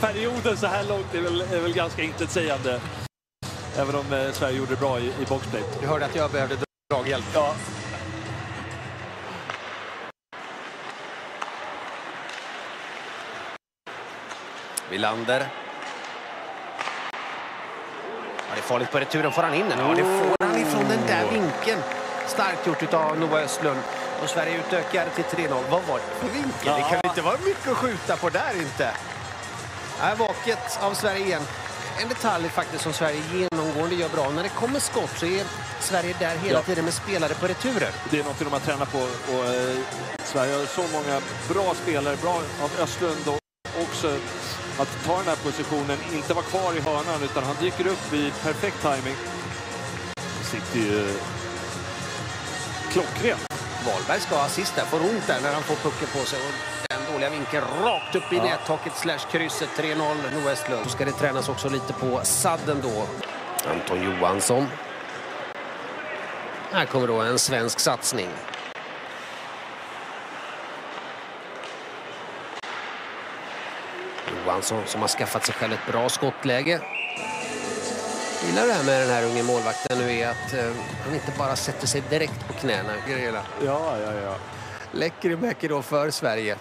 perioden så här långt är väl, är väl ganska intetsägande. Även om eh, Sverige gjorde det bra i, i boxplay. Du hörde att jag behövde draghjälp. Ja, Villander. Ja, det är farligt på returen. Får han in den? Ja, det får han ifrån den där vinkeln. Starkt gjort av Noah Östlund. Och Sverige utökar till 3-0. Vad var det för vinkel? Ja. Det kan inte vara mycket att skjuta på där inte. Är vaket av Sverige igen. En detalj faktiskt som Sverige genomgående gör bra. När det kommer skott så är Sverige där hela Ja. tiden med spelare på returer. det är något de har tränat på. Och, eh, Sverige har så många bra spelare, bra av Östlund och också att ta den här positionen, inte vara kvar i hörnan utan han dyker upp i perfekt timing. Det sitter ju klockrent. Wahlberg ska ha assist där, får ont där när han får pucken på sig. Och den dåliga vinkeln rakt upp i Ja. nättaket slash krysset 3-0 Nordwestlund. Så ska det tränas också lite på sadden då. Anton Johansson. Här kommer då en svensk satsning. Johansson som har skaffat sig själv ett bra skottläge. Gillar det här med den här unge målvakten nu är att eh, han inte bara sätter sig direkt på knäna. Grejerna. Ja, ja, ja. Lekkerimäki då för Sverige.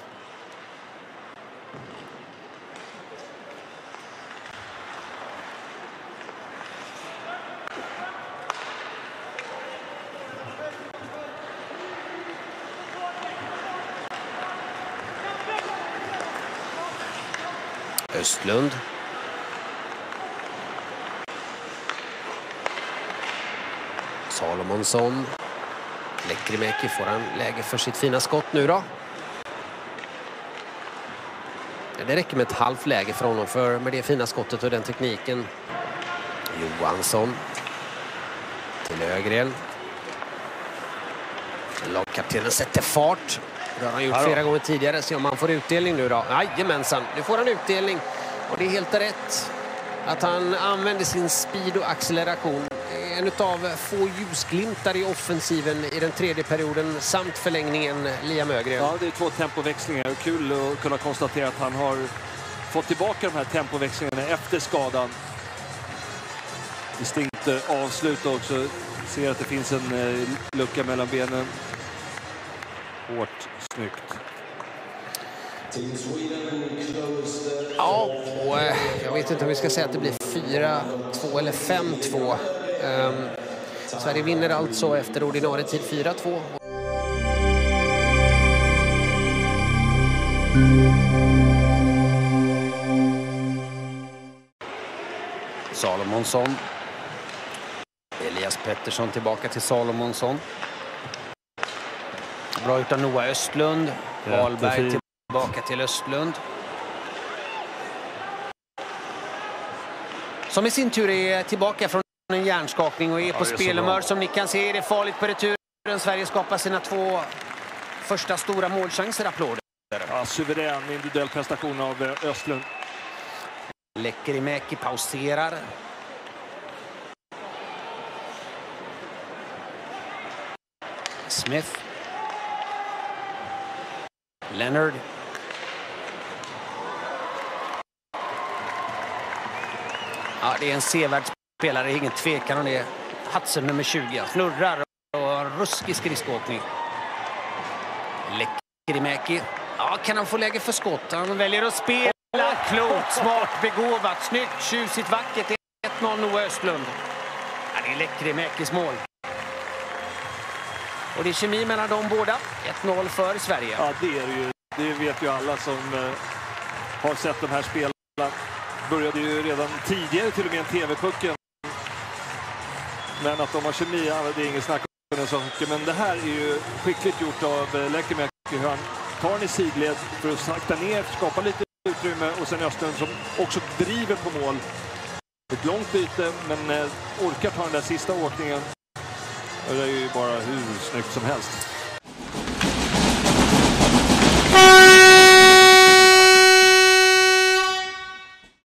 Östlund. Salomonsson. Lekkerimäki får han läge för sitt fina skott nu då. Det räcker med ett halvt läge för honom för med det fina skottet och den tekniken. Johansson. Till Ögren. Lagkaptenen sätter fart. Det har han gjort flera gånger tidigare. Se om han får utdelning nu då. Jajamensan, nu får han utdelning. Och det är helt rätt att han använder sin speed och acceleration. En av få ljusglimtar i offensiven i den tredje perioden samt förlängningen Liam Ögren. Ja, det är två tempoväxlingar. Kul att kunna konstatera att han har fått tillbaka de här tempoväxlingarna efter skadan. Distinkt eh, avslut också. Ser att det finns en eh, lucka mellan benen. Hårt, snyggt. Ja, och eh, jag vet inte om vi ska säga att det blir 4-2 eller 5-2. Ehm, Sverige vinner alltså efter ordinarie tid 4-2. Salomonsson. Elias Pettersson tillbaka till Salomonsson. Bra gjort av Noah Östlund. Wahlberg tillbaka till Östlund. Som i sin tur är tillbaka från en hjärnskakning och är på är så spelhumör. Som ni kan se är det farligt på returen. Sverige skapar sina två första stora målchanser. Applåder. Ja, suverän individuell prestation av eh, Östlund. Lekkerimäki pauserar. Smith. Leonard. Ja, det är en sevärd spelare, ingen tvekan om det. Hudson nummer 20, snurrar och har en ruskig skridskoåkning. Lekkerimäki. Ja, kan han få läge för skott? Han väljer att spela klokt, smart, begåvat, snyggt, tjusigt, vackert. 1-0 Noah Östlund. Ja, det är Lekkerimäkis mål. Och det är kemi mellan de båda. 1-0 för Sverige. Ja, det är det ju. Det vet ju alla som eh, har sett de här spelarna. Började ju redan tidigare till och med en TV-pucken. Men att de har kemi, det är inget snack om den saken. Men det här är ju skickligt gjort av eh, Hur han tar den i sidled för att sakta ner, skapa lite utrymme och sen Östlund som också driver på mål. Ett långt byte, men eh, orkar ta den där sista åkningen. Det är ju bara hur snyggt som helst.